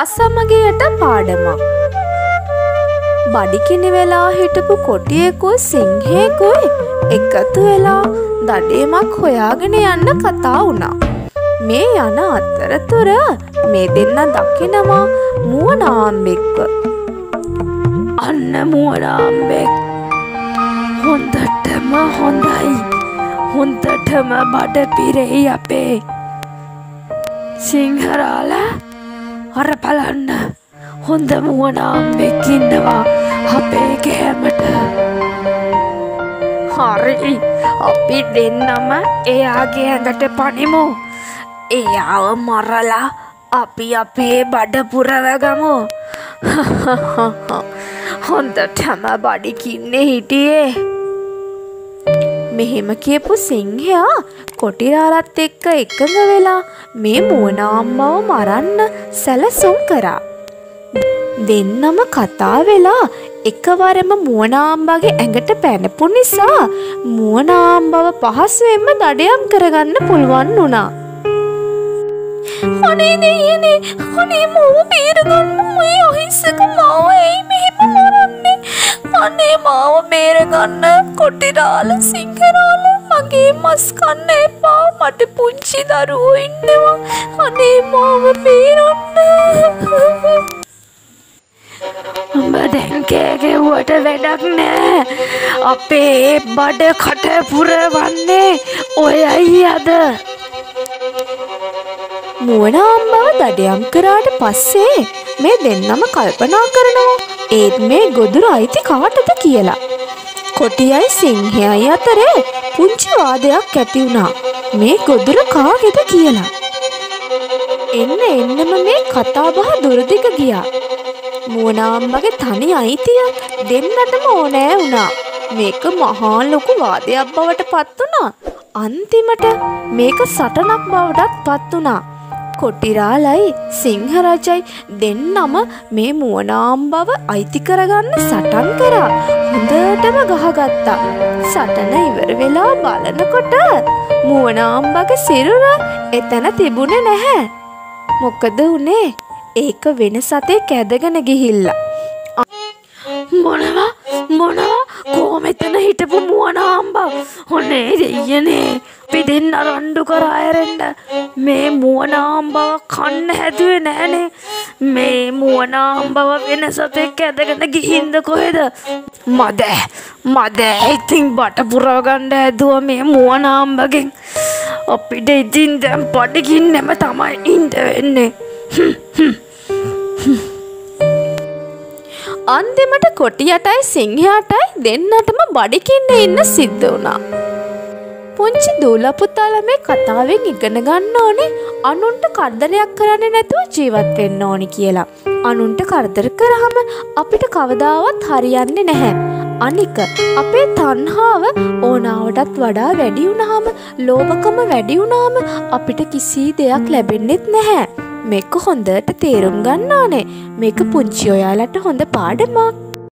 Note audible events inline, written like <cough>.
අසමගයට පාඩමක් බඩිකිනි වෙලා හිටපු කොටියෙකුයි සිංහයෙකුයි එකතු වෙලා දඩේමක් හොයාගෙන යන්න කතා වුණා. මේ යන අතරතුර මේ දෙන්න දකිනවා මුවනාම්බෙක්ව. අන්න මුවනාම්බෙක් හොඳටම හොඳයි හොඳටම බඩ පිරෙයි අපේ සිංහරාලා අර බලන්න හොඳ මුවනාම්බෙක් ඉන්නවා අපේ කෑමට හරි අපි දෙන්නම එයාගේ ඇඟට පනිමු. එයාව මරලා අපි අපේ බඩ පුරවගමු. <laughs> හොඳටම බඩිකින්නේ හිටියේ. මෙහෙම කියපු සිංහයා කොටිරාලත් එක්ක එකඟ වෙලා මේ මුවනාම්මව මරන්න සැලසුම් කරා. දෙන්නම කතා වෙලා එකවරම මුවනාම්බගේ ඇඟට පැනපු නිසා මුවනාම්බව පහසුවෙන්ම දඩයම් කරගන්න පුළුවන් වුණා. අනේ දෙයනේ අනේ මව බේරගන්න ඔය අහිංසක මාව ඇයි මෙහෙම මරන්නේ අනේ මාව බේරගන්න කොටිරාල සිංහරාල මගේ මස් කන්න එපා. මට පුංචි දරුවෝ ඉන්නවා. අනේ මාව බේරන්න. උඹ දැන් කෑගෙව්වට වැඩක් නෑ අපේ බඩ කට පුරවන්නේ ඔයයි අද. මුවනාම්බව දඩයම් කරාට පස්සේ මේ දෙන්නම කල්පනා කරනවා. ඒත් මේ ගොදුර අයිති කාටද කියලා. කොටියයි සිංහයයි අතරේ පුංචි වාදයක් ඇති වුණා මේ ගොදුර කාගෙද කියලා. එන්න එන්නම මේ කතාබහ දුරදිග ගියා. මුවනාම්බගේ තනි අයිතිය දෙන්නටම ඕනෑ වුණා. මේක මහා ලොකු වාදයක් බවට පත් වුණා. අන්තිමට මේක සටනක් බවටත් පත් වුණා. කොටිරාලයි සිංහරජයි දෙන්නම මේ මුවනාම්බව අයිති කරගන්න සටන් කරා. හොඳටම ගහගත්තා. සටන ඉවර වෙලා බලනකොට මුවනාම්බගේ සිරුර එතන තිබුණේ නැහැ. මොකද උනේ? ඒක වෙන සතෙක් ඇදගෙන ගිහිල්ලා. මොනවා මොනවා කෝ මෙතන හිටපු මුවනාම්බ හොනේ දෙයනේ අපි දෙන්න රණ්ඩු කරා ඇරෙන්න. මේ මුවනාම්බව කන්න හැදුවේ නෑනේ මේ මුවනාම්බව වෙන සතෙක් ඇදගෙන ගිහින්ද කොහෙද? මද මද. ඉතින් බට පුරවගන්න ඇදුව මේ මුවනාම්බගෙන් අපිට ඉතින් දැන් පඩිකින්නෙම තමයි ඉන්ඩ වෙන්නේ. අන්තිමට කොටියටයි සිංහයාටයි දෙන්නටම බඩිකින්න ඉන්න සිද්ධ වුණා. පුංචි දූලපුතාල මේ කතාවෙන් ඉගෙන ගන්න ඕනේ අනුන්ට කරදරයක් කරන්නේ නැතුව ජීවත් වෙන්න ඕනි කියලා. අනුන්ට කරදර කරාම අපිට කවදාවත් හරියන්නේ නැහැ. අනික අපේ තණ්හාව ඕනාවටත් වඩා වැඩි වුණාම ලෝභකම වැඩි වුණාම අපිට කිසි දෙයක් ලැබෙන්නෙත් නැහැ. මේක හොඳට තේරුම් ගන්න ඕනේ. මේක පුංචි ඔයාලට හොඳ පාඩමක්.